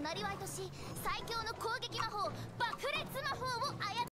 なりわいとし最強の攻撃魔法爆裂魔法を操